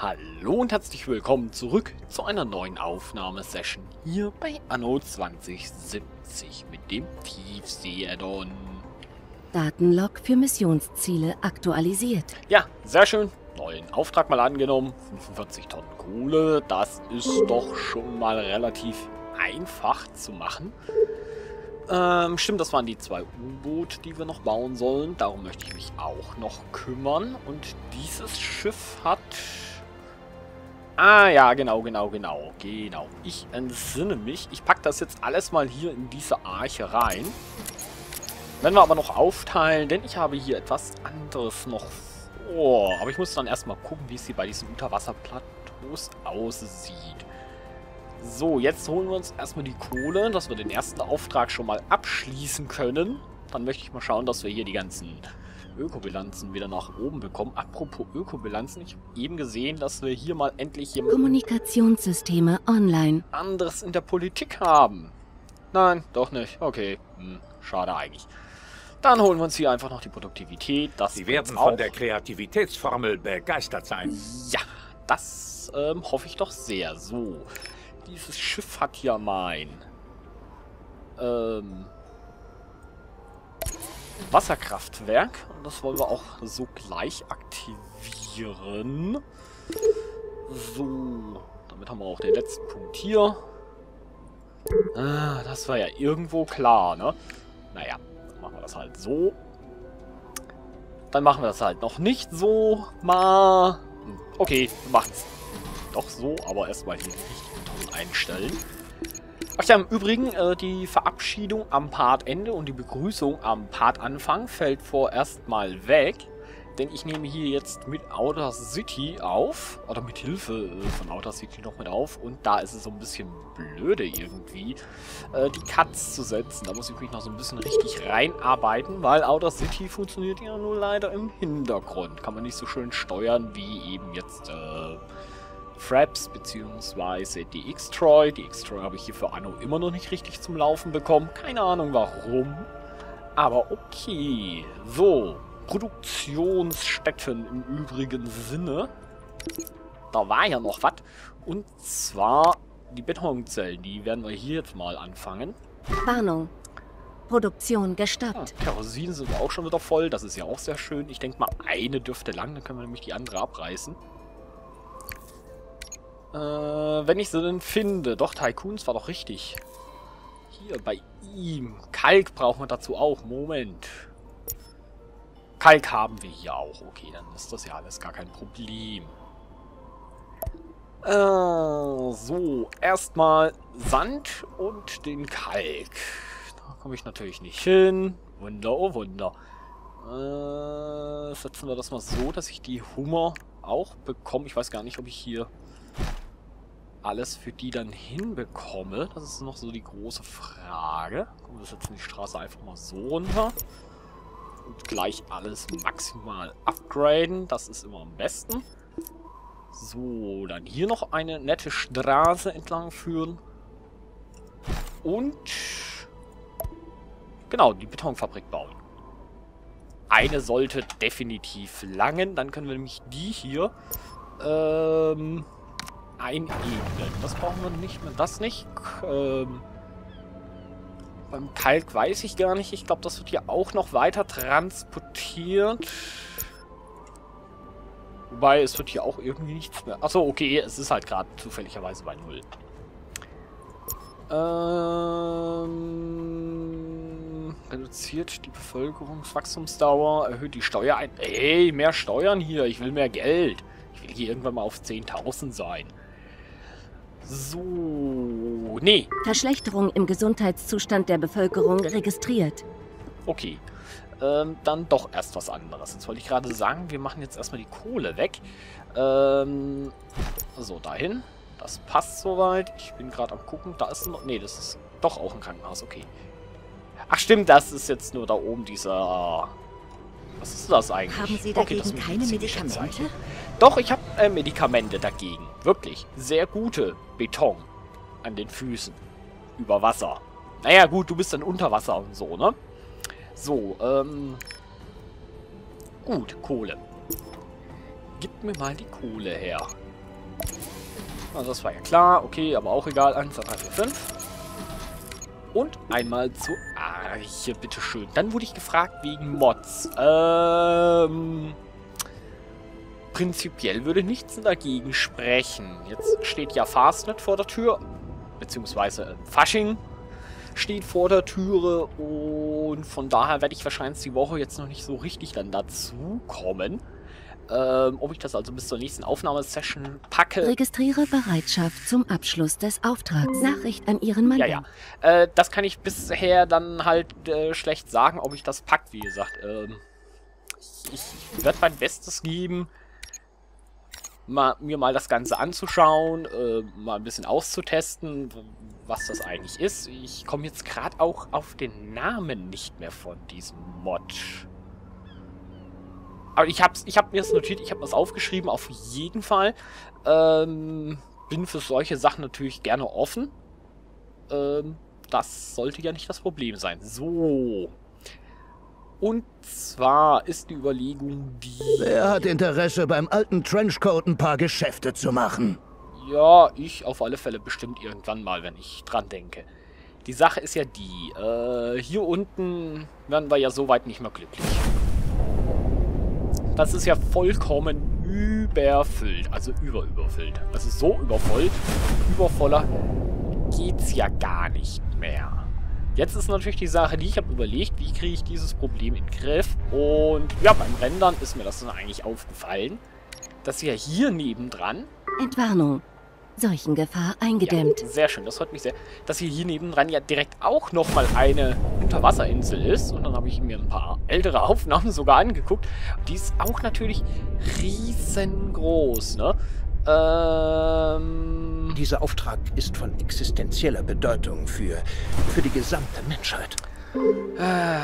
Hallo und herzlich willkommen zurück zu einer neuen Aufnahmesession hier bei Anno 2070 mit dem Tiefsee-Addon. Datenlog für Missionsziele aktualisiert. Ja, sehr schön. Neuen Auftrag mal angenommen. 45 Tonnen Kohle. Das ist doch schon mal relativ einfach zu machen. Ähm, stimmt, das waren die zwei U-Boote, die wir noch bauen sollen. Darum möchte ich mich auch noch kümmern. Und dieses Schiff hat Ah ja, genau, genau, genau, genau. Ich entsinne mich. Ich packe das jetzt alles mal hier in diese Arche rein. Wenn wir aber noch aufteilen, denn ich habe hier etwas anderes noch vor. Aber ich muss dann erstmal gucken, wie es hier bei diesen Unterwasserplateaus aussieht. So, jetzt holen wir uns erstmal die Kohle, dass wir den ersten Auftrag schon mal abschließen können. Dann möchte ich mal schauen, dass wir hier die ganzen Ökobilanzen wieder nach oben bekommen. Apropos Ökobilanzen, ich habe eben gesehen, dass wir hier mal endlich jemand Kommunikationssysteme online. anderes in der Politik haben. Nein, doch nicht. Okay, hm, schade eigentlich. Dann holen wir uns hier einfach noch die Produktivität. Das Sie werden von auch. der Kreativitätsformel begeistert sein. Ja, das ähm, hoffe ich doch sehr. So, dieses Schiff hat ja mein ähm, Wasserkraftwerk. Und das wollen wir auch so gleich aktivieren. So, damit haben wir auch den letzten Punkt hier. Ah, das war ja irgendwo klar, ne? Naja, dann machen wir das halt so. Dann machen wir das halt noch nicht so. Mal. Hm, Okay, wir machen es doch so, aber erstmal richtigen Ton einstellen. Ach ja, im Übrigen, äh, die Verabschiedung am Partende und die Begrüßung am Partanfang fällt vorerst mal weg. Denn ich nehme hier jetzt mit Outer City auf. Oder mit Hilfe äh, von Outer City noch mit auf. Und da ist es so ein bisschen blöde irgendwie, äh, die Cuts zu setzen. Da muss ich mich noch so ein bisschen richtig reinarbeiten, weil Outer City funktioniert ja nur leider im Hintergrund. Kann man nicht so schön steuern wie eben jetzt äh, Fraps beziehungsweise die X-Troy. Die X-Troy habe ich hier für Anno immer noch nicht richtig zum Laufen bekommen. Keine Ahnung warum. Aber okay. So, Produktionsstätten im übrigen Sinne. Da war ja noch was. Und zwar die Betonzellen. Die werden wir hier jetzt mal anfangen. Warnung. Produktion Ah, gestoppt. Kerosin sind wir auch schon wieder voll. Das ist ja auch sehr schön. Ich denke mal, eine dürfte lang. Dann können wir nämlich die andere abreißen. Äh, wenn ich sie denn finde. Doch, Tycoons war doch richtig. Hier, bei ihm. Kalk brauchen wir dazu auch. Moment. Kalk haben wir hier auch. Okay, dann ist das ja alles gar kein Problem. Äh, so. Erstmal Sand und den Kalk. Da komme ich natürlich nicht hin. Wunder, oh Wunder. Äh, setzen wir das mal so, dass ich die Hummer auch bekomme. Ich weiß gar nicht, ob ich hier alles für die dann hinbekomme. Das ist noch so die große Frage. Komm, wir setzen die Straße einfach mal so runter. Und gleich alles maximal upgraden. Das ist immer am besten. So, dann hier noch eine nette Straße entlang führen. Und genau, die Betonfabrik bauen. Eine sollte definitiv langen. Dann können wir nämlich die hier ähm, einebnen. Das brauchen wir nicht mehr. Das nicht. Ähm, beim Kalk weiß ich gar nicht. Ich glaube, das wird hier auch noch weiter transportiert. Wobei, es wird hier auch irgendwie nichts mehr... Achso, okay, es ist halt gerade zufälligerweise bei Null. Ähm, reduziert die Bevölkerungswachstumsdauer, erhöht die Steuerein... Ey, mehr Steuern hier, ich will mehr Geld. Ich will hier irgendwann mal auf 10.000 sein. So, nee, Verschlechterung im Gesundheitszustand der Bevölkerung registriert. Okay. Ähm, dann doch erst was anderes. Jetzt wollte ich gerade sagen, wir machen jetzt erstmal die Kohle weg. Ähm, so, dahin. Das passt soweit. Ich bin gerade am gucken. Da ist noch... Nee, das ist doch auch ein Krankenhaus. Okay. Ach stimmt, das ist jetzt nur da oben dieser... Was ist das eigentlich? Haben Sie Okay, das dagegen keine medizinische Medikamente? Doch, ich habe äh, Medikamente dagegen. Wirklich. Sehr gute Beton an den Füßen. Über Wasser. Naja, gut, du bist dann unter Wasser und so, ne? So, ähm... Gut, Kohle. Gib mir mal die Kohle her. Also das war ja klar. Okay, aber auch egal. 1, 2, 3, 4, 5. Und einmal zur Arche, bitteschön. Dann wurde ich gefragt wegen Mods. Ähm... Prinzipiell würde nichts dagegen sprechen. Jetzt steht ja Fastnet vor der Tür. Beziehungsweise äh, Fasching steht vor der Türe. Und von daher werde ich wahrscheinlich die Woche jetzt noch nicht so richtig dann dazu kommen. Ähm, ob ich das also bis zur nächsten Aufnahmesession packe. Registriere Bereitschaft zum Abschluss des Auftrags. Nachricht an Ihren Mann. Ja, ja. Äh, das kann ich bisher dann halt äh, schlecht sagen, ob ich das packt, wie gesagt. Ähm, ich, ich werde mein Bestes geben, mal, mir mal das Ganze anzuschauen, äh, mal ein bisschen auszutesten, was das eigentlich ist. Ich komme jetzt gerade auch auf den Namen nicht mehr von diesem Mod. Aber ich habe ich hab mir das notiert, ich habe das aufgeschrieben, auf jeden Fall. Ähm, bin für solche Sachen natürlich gerne offen. Ähm, das sollte ja nicht das Problem sein. So. Und zwar ist die Überlegung die... Wer hat Interesse, beim alten Trenchcoat ein paar Geschäfte zu machen? Ja, ich auf alle Fälle bestimmt irgendwann mal, wenn ich dran denke. Die Sache ist ja die, äh, hier unten werden wir ja soweit nicht mehr glücklich. Das ist ja vollkommen überfüllt. Also überüberfüllt. Also so übervollt, übervoller geht's ja gar nicht mehr. Jetzt ist natürlich die Sache, die ich habe überlegt, wie kriege ich dieses Problem in den Griff. Und ja, beim Rendern ist mir das dann eigentlich aufgefallen, dass ja hier nebendran... Entwarnung. Seuchengefahr eingedämmt. Ja, sehr schön, das freut mich sehr. Dass hier, hier nebendran ja direkt auch nochmal eine Unterwasserinsel ist. Und dann habe ich mir ein paar ältere Aufnahmen sogar angeguckt. Die ist auch natürlich riesengroß, ne? Ähm... Dieser Auftrag ist von existenzieller Bedeutung für, für die gesamte Menschheit. Äh,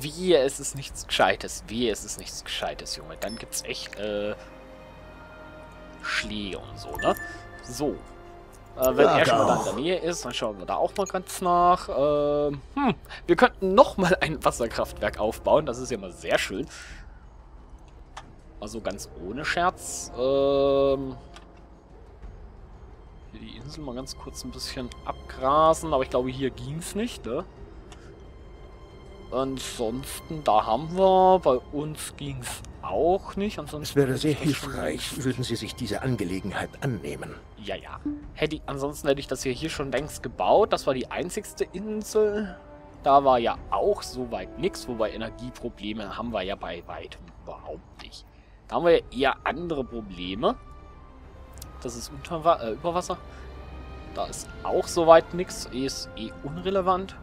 wie es ist nichts Gescheites. Wie es ist nichts Gescheites, Junge. Dann gibt's echt, äh... Schläge und so, ne? So. Äh, wenn ja, er schon mal in der Nähe ist, dann schauen wir da auch mal ganz nach. Äh, hm, wir könnten nochmal ein Wasserkraftwerk aufbauen. Das ist ja mal sehr schön. Also ganz ohne Scherz. Ähm, hier die Insel mal ganz kurz ein bisschen abgrasen. Aber ich glaube, hier ging es nicht, ne? Ansonsten, da haben wir, bei uns ging es auch nicht. Ansonsten es wäre sehr hilfreich, würden Sie sich diese Angelegenheit annehmen. Ja, ja. Hätte ansonsten hätte ich das hier, hier schon längst gebaut. Das war die einzigste Insel. Da war ja auch soweit nichts, wobei Energieprobleme haben wir ja bei weitem überhaupt nicht. Da haben wir ja eher andere Probleme. Das ist unter, äh, Überwasser. Da ist auch soweit nichts. Ist eh unrelevant.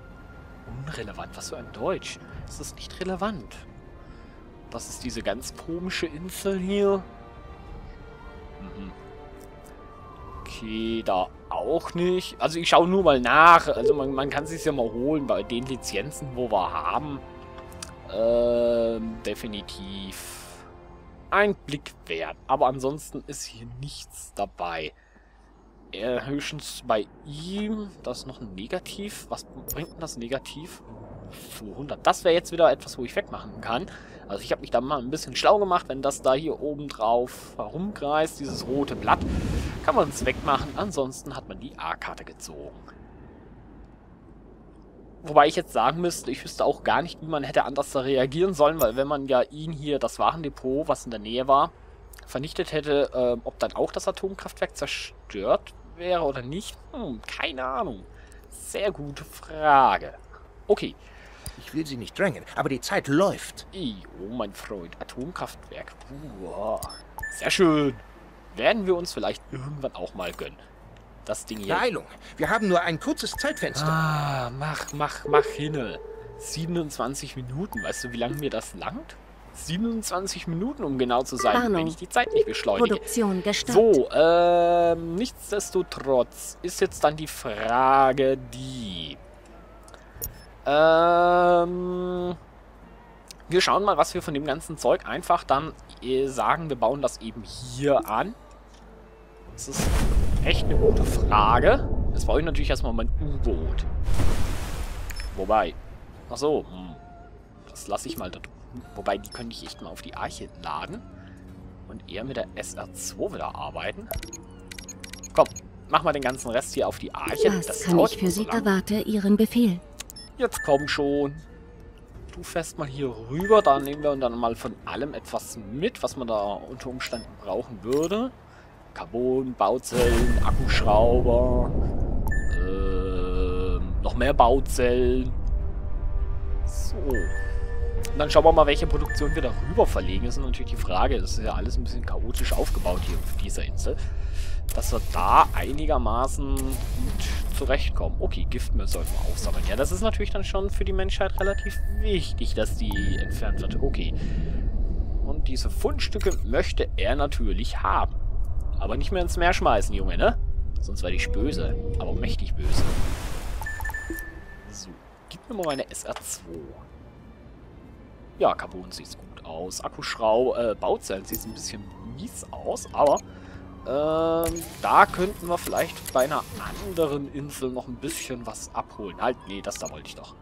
Unrelevant? Was für ein Deutsch? Das ist nicht relevant. Das ist diese ganz komische Insel hier. Mhm. Okay, da auch nicht. Also ich schaue nur mal nach. Also man, man kann sich ja mal holen bei den Lizenzen, wo wir haben. Ähm, definitiv ein Blick wert. Aber ansonsten ist hier nichts dabei. Äh, höchstens bei ihm, das ist noch ein Negativ. Was bringt denn das Negativ? 200. Das wäre jetzt wieder etwas, wo ich wegmachen kann. Also ich habe mich da mal ein bisschen schlau gemacht. Wenn das da hier oben drauf herumkreist, dieses rote Blatt, kann man es wegmachen. Ansonsten hat man die A-Karte gezogen. Wobei ich jetzt sagen müsste, ich wüsste auch gar nicht, wie man hätte anders da reagieren sollen, weil wenn man ja ihn hier, das Warendepot, was in der Nähe war, vernichtet hätte, äh, ob dann auch das Atomkraftwerk zerstört wäre oder nicht? Hm, keine Ahnung. Sehr gute Frage. Okay. Ich will Sie nicht drängen, aber die Zeit läuft. Oh, mein Freund. Atomkraftwerk. Uh, sehr schön. Werden wir uns vielleicht irgendwann auch mal gönnen. Das Ding hier. Heilung. Wir haben nur ein kurzes Zeitfenster. Ah, mach, mach, mach hinne. 27 Minuten. Weißt du, wie lange mir das langt? 27 Minuten, um genau zu sein, Warnung. wenn ich die Zeit nicht beschleunige. Produktion gestoppt. So, ähm, nichtsdestotrotz ist jetzt dann die Frage die... Ähm... Wir schauen mal, was wir von dem ganzen Zeug einfach dann äh, sagen. Wir bauen das eben hier an. Das ist echt eine gute Frage. Jetzt brauche ich natürlich erstmal mein U-Boot. Wobei. Ach so, hm. Das lasse ich mal da drüben. Wobei, die könnte ich echt mal auf die Arche laden. Und eher mit der SR2 wieder arbeiten. Komm, mach mal den ganzen Rest hier auf die Arche. Was das kann ich für so Sie lang. erwarte Ihren Befehl? Jetzt komm schon. Du fährst mal hier rüber. Da nehmen wir dann mal von allem etwas mit, was man da unter Umständen brauchen würde. Carbon, Bauzellen, Akkuschrauber. Ähm, noch mehr Bauzellen. So. Und dann schauen wir mal, welche Produktion wir darüber verlegen. Das ist natürlich die Frage. Das ist ja alles ein bisschen chaotisch aufgebaut hier auf dieser Insel. Dass wir da einigermaßen gut zurechtkommen. Okay, Giftmüll sollten wir aufsammeln. Ja, das ist natürlich dann schon für die Menschheit relativ wichtig, dass die entfernt wird. Okay. Und diese Fundstücke möchte er natürlich haben. Aber nicht mehr ins Meer schmeißen, Junge, ne? Sonst werde ich böse. Aber mächtig böse. So. Gib mir mal meine SR2. Ja, Carbon sieht gut aus. Akkuschrau, äh, Bauzellen sieht ein bisschen mies aus, aber ähm, da könnten wir vielleicht bei einer anderen Insel noch ein bisschen was abholen. Halt, nee, das da wollte ich doch.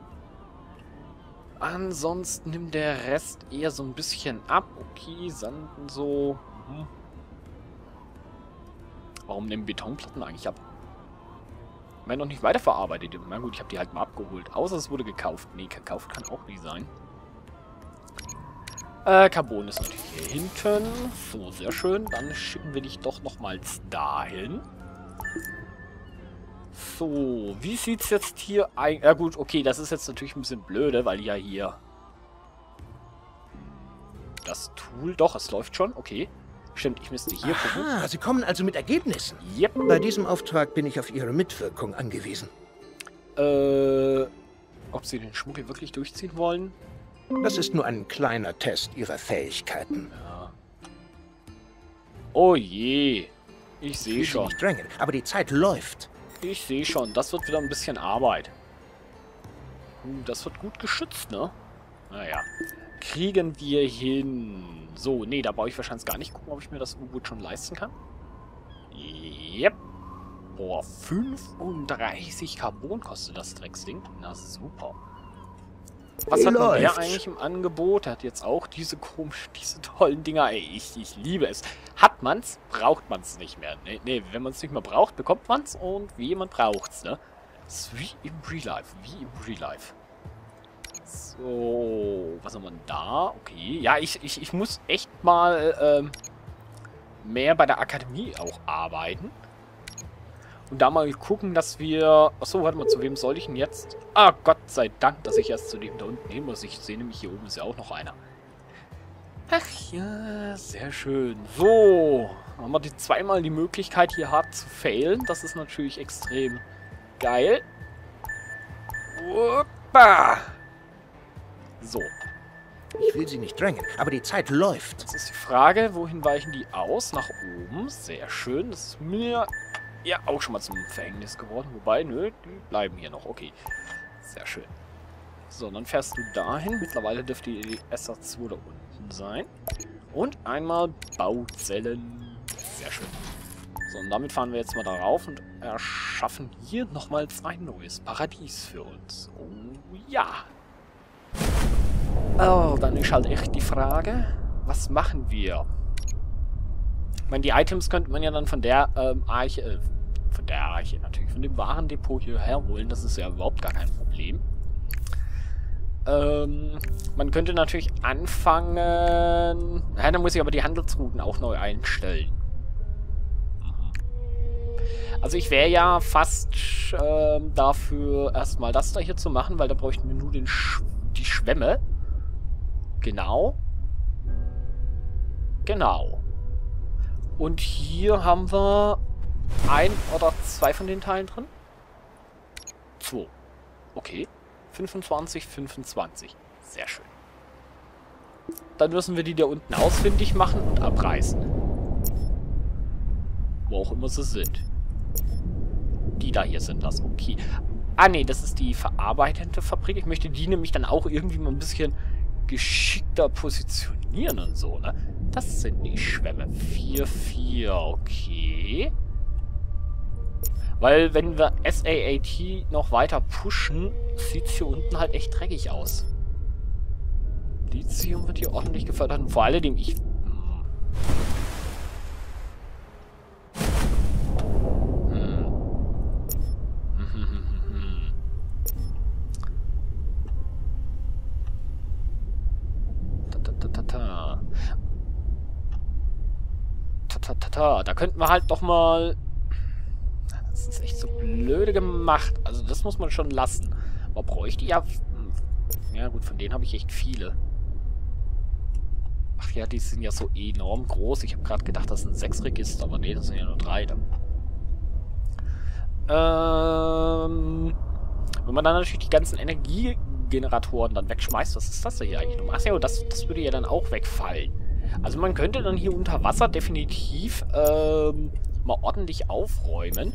Ansonsten nimmt der Rest eher so ein bisschen ab. Okay, Sanden so. Mhm. Warum nehmen Betonplatten eigentlich ab? Werden noch nicht weiterverarbeitet. Na gut, ich habe die halt mal abgeholt. Außer es wurde gekauft. Nee, gekauft kann auch nie sein. Äh, Carbon ist natürlich hier hinten. So, sehr schön. Dann schicken wir dich doch nochmals dahin. So, wie sieht's jetzt hier eigentlich... Ja gut, okay, das ist jetzt natürlich ein bisschen blöde, weil ja hier... Das Tool... Doch, es läuft schon. Okay. Stimmt, ich müsste hier gucken. Ah, Sie kommen also mit Ergebnissen. Yep. Bei diesem Auftrag bin ich auf Ihre Mitwirkung angewiesen. Äh... Ob sie den Schmuggel wirklich durchziehen wollen? Das ist nur ein kleiner Test Ihrer Fähigkeiten. Ja. Oh je. Ich sehe schon. nicht drängen, aber die Zeit läuft. Ich sehe schon. Das wird wieder ein bisschen Arbeit. Uh, das wird gut geschützt, ne? Naja. Kriegen wir hin. So, nee, da brauche ich wahrscheinlich gar nicht gucken, ob ich mir das U-Boot schon leisten kann. Yep. Boah, 35 Carbon kostet das Drecksding. Na super. Was hat man der Läuft. eigentlich im Angebot? Er hat jetzt auch diese komisch, diese tollen Dinger. Ey, ich, ich liebe es. Hat man's, braucht man's nicht mehr. Nee, nee wenn man es nicht mehr braucht, bekommt man's und wie jemand braucht's, ne? Das ist wie im Real Life. Wie im Real Life. So, was haben wir denn da? Okay, ja, ich, ich, ich muss echt mal ähm, mehr bei der Akademie auch arbeiten. Und da mal gucken, dass wir... Achso, warte mal, zu wem soll ich denn jetzt? Ah, Gott sei Dank, dass ich erst zu dem da unten nehmen muss. Ich sehe nämlich, hier oben ist ja auch noch einer. Ach ja, sehr schön. So, haben wir die zweimal die Möglichkeit, hier hart zu failen. Das ist natürlich extrem geil. Uppa. So, Ich will Sie nicht drängen, aber die Zeit läuft. Jetzt ist die Frage, wohin weichen die aus? Nach oben. Sehr schön. Das ist mir ja auch schon mal zum Verhängnis geworden. Wobei, nö, die bleiben hier noch. Okay. Sehr schön. So, dann fährst du dahin. Mittlerweile dürfte die SA2 da unten sein. Und einmal Bauzellen. Sehr schön. So, und damit fahren wir jetzt mal darauf und erschaffen hier nochmals ein neues Paradies für uns. Oh ja. Oh, dann ist halt echt die Frage, was machen wir? Ich meine, die Items könnte man ja dann von der ähm, Arche, äh, von der Arche natürlich, von dem Warendepot hierher holen. Das ist ja überhaupt gar kein Problem. Ähm, man könnte natürlich anfangen... Ja, dann muss ich aber die Handelsrouten auch neu einstellen. Mhm. Also ich wäre ja fast ähm, dafür, erstmal das da hier zu machen, weil da bräuchten wir nur den Sch die Schwämme. Genau. Genau. Und hier haben wir ein oder zwei von den Teilen drin. Zwei. Okay. 25, 25. Sehr schön. Dann müssen wir die da unten ausfindig machen und abreißen. Wo auch immer sie sind. Die da hier sind das. Okay. Ah, nee, das ist die verarbeitende Fabrik. Ich möchte die nämlich dann auch irgendwie mal ein bisschen geschickter positionieren und so, ne? Das sind die Schwämme. 4, 4, okay. Weil wenn wir SAAT noch weiter pushen, sieht es hier unten halt echt dreckig aus. Lithium wird hier ordentlich gefördert. Und vor alledem, ich... Hm. Da. Da könnten wir halt doch mal... Das ist echt so blöde gemacht. Also das muss man schon lassen. Aber bräuchte ich ja... Ja gut, von denen habe ich echt viele. Ach ja, die sind ja so enorm groß. Ich habe gerade gedacht, das sind sechs Register, aber nee, das sind ja nur drei. Dann. Ähm, wenn man dann natürlich die ganzen Energiegeneratoren dann wegschmeißt, was ist das denn hier eigentlich nochmal? Ach ja, das, das würde ja dann auch wegfallen. Also man könnte dann hier unter Wasser definitiv ähm, mal ordentlich aufräumen.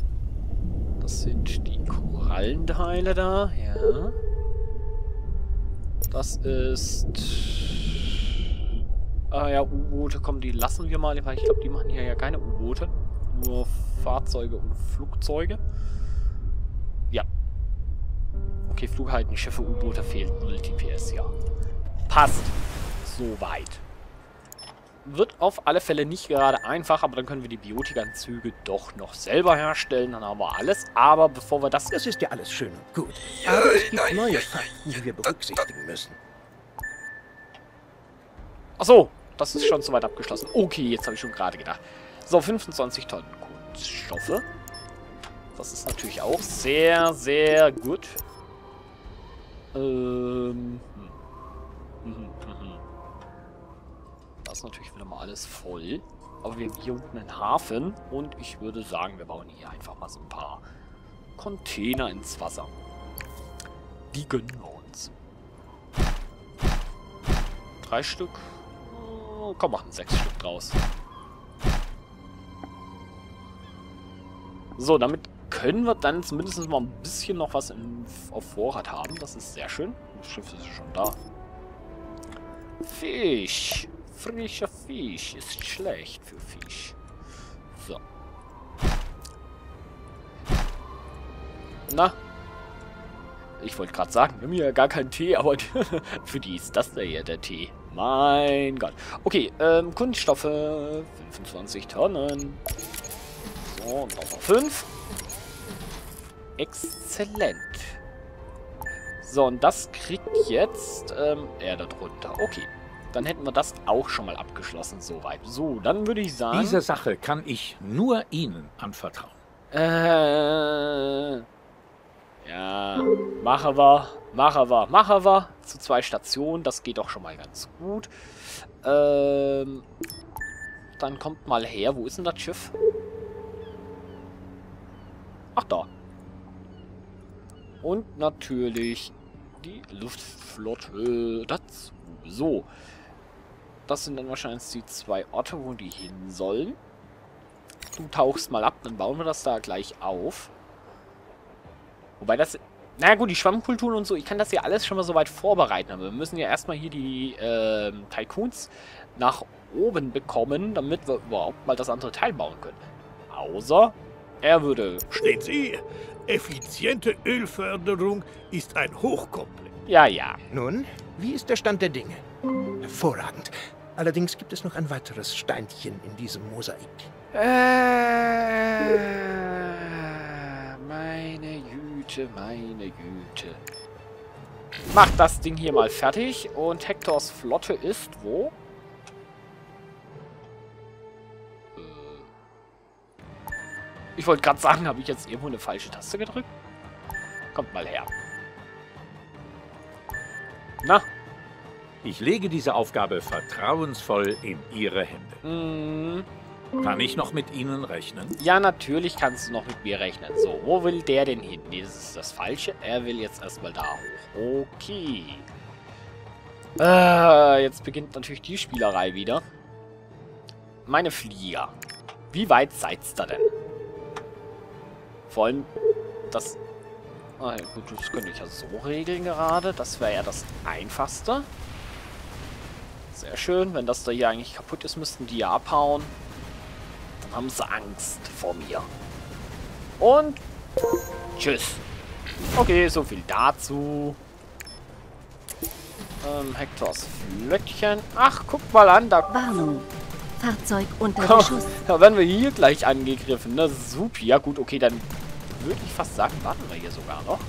Das sind die Korallenteile da, ja. Das ist... Ah ja, U-Boote, komm, die lassen wir mal, weil ich glaube, die machen hier ja keine U-Boote. Nur Fahrzeuge und Flugzeuge. Ja. Okay, Flughalten, Schiffe, U-Boote fehlt 0 TPS, ja. Passt. Soweit. Wird auf alle Fälle nicht gerade einfach, aber dann können wir die Biotikanzüge doch noch selber herstellen. Dann haben wir alles. Aber bevor wir das... Das ist ja alles schön und gut. Aber es gibt neue Fakten, die wir berücksichtigen müssen. Achso, das ist schon soweit abgeschlossen. Okay, jetzt habe ich schon gerade gedacht. So, 25 Tonnen Kunststoffe. Das ist natürlich auch sehr, sehr gut. Ähm... Hm. Das ist natürlich wieder mal alles voll. Aber wir haben hier unten einen Hafen. Und ich würde sagen, wir bauen hier einfach mal so ein paar Container ins Wasser. Die gönnen wir uns. Drei Stück. Oh, komm, machen sechs Stück draus. So, damit können wir dann zumindest mal ein bisschen noch was im, auf Vorrat haben. Das ist sehr schön. Das Schiff ist schon da. Fisch. Frischer Fisch ist schlecht für Fisch. So. Na? Ich wollte gerade sagen, wir haben hier gar keinen Tee, aber für die ist das da hier der Tee. Mein Gott. Okay, ähm, Kunststoffe. 25 Tonnen. So, und noch 5. Exzellent. So, und das kriegt jetzt ähm, er da drunter. Okay. Dann hätten wir das auch schon mal abgeschlossen soweit. So, dann würde ich sagen... Diese Sache kann ich nur Ihnen anvertrauen. Äh... Ja, machen wir, machen wir, machen wir. Zu zwei Stationen, das geht doch schon mal ganz gut. Ähm... Dann kommt mal her, wo ist denn das Schiff? Ach, da. Und natürlich die Luftflotte dazu. So. Das sind dann wahrscheinlich die zwei Orte, wo die hin sollen. Du tauchst mal ab, dann bauen wir das da gleich auf. Wobei das... Na gut, die Schwammkulturen und so, ich kann das ja alles schon mal so weit vorbereiten. Aber wir müssen ja erstmal hier die äh, Tycoons nach oben bekommen, damit wir überhaupt mal das andere Teil bauen können. Außer er würde... Stehen Sie, effiziente Ölförderung ist ein Hochkomplex. Ja, ja. Nun, wie ist der Stand der Dinge? Hervorragend. Allerdings gibt es noch ein weiteres Steinchen in diesem Mosaik. Äh, meine Güte, meine Güte. Macht das Ding hier mal fertig. Und Hektors Flotte ist wo? Äh. Ich wollte gerade sagen, habe ich jetzt irgendwo eine falsche Taste gedrückt? Kommt mal her. Na? Ich lege diese Aufgabe vertrauensvoll in Ihre Hände. Mm, Kann ich noch mit Ihnen rechnen? ja, natürlich kannst du noch mit mir rechnen. So, wo will der denn hin? Nee, das ist das Falsche. Er will jetzt erstmal da hoch. Okay. Äh, jetzt beginnt natürlich die Spielerei wieder. Meine Flieger. Wie weit seid's da denn? Vor allem, das... Ah, gut, das könnte ich ja so regeln gerade. Das wäre ja das Einfachste. Sehr schön. Wenn das da hier eigentlich kaputt ist, müssten die ja abhauen. Dann haben sie Angst vor mir. Und tschüss. Okay, so viel dazu. Ähm, Hektors Flöckchen. Ach, guck mal an, da, Warnung. Fahrzeug unter Beschuss. da werden wir hier gleich angegriffen. Ne, super. Ja gut, okay, dann würde ich fast sagen, warten wir hier sogar noch.